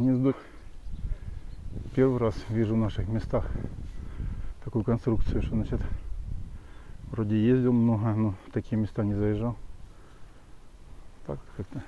гнездо. Первый раз вижу в наших местах такую конструкцию, что значит вроде ездил много, но в такие места не заезжал. Так как-то